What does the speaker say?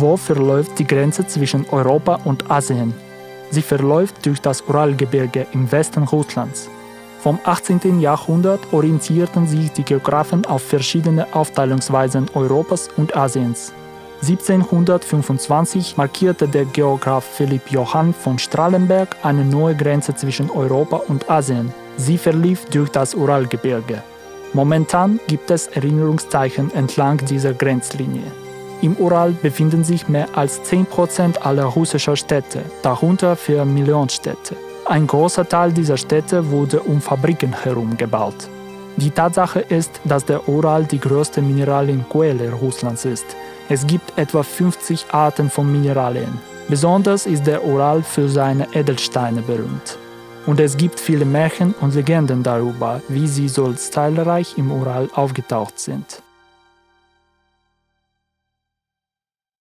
Wo verläuft die Grenze zwischen Europa und Asien? Sie verläuft durch das Uralgebirge im Westen Russlands. Vom 18. Jahrhundert orientierten sich die Geographen auf verschiedene Aufteilungsweisen Europas und Asiens. 1725 markierte der Geograph Philipp Johann von Strahlenberg eine neue Grenze zwischen Europa und Asien. Sie verlief durch das Uralgebirge. Momentan gibt es Erinnerungszeichen entlang dieser Grenzlinie. Im Ural befinden sich mehr als 10% aller russischer Städte, darunter vier Millionenstädte. Ein großer Teil dieser Städte wurde um Fabriken herum gebaut. Die Tatsache ist, dass der Ural die größte Mineralienquelle Russlands ist. Es gibt etwa 50 Arten von Mineralien. Besonders ist der Ural für seine Edelsteine berühmt. Und es gibt viele Märchen und Legenden darüber, wie sie so zahlreich im Ural aufgetaucht sind.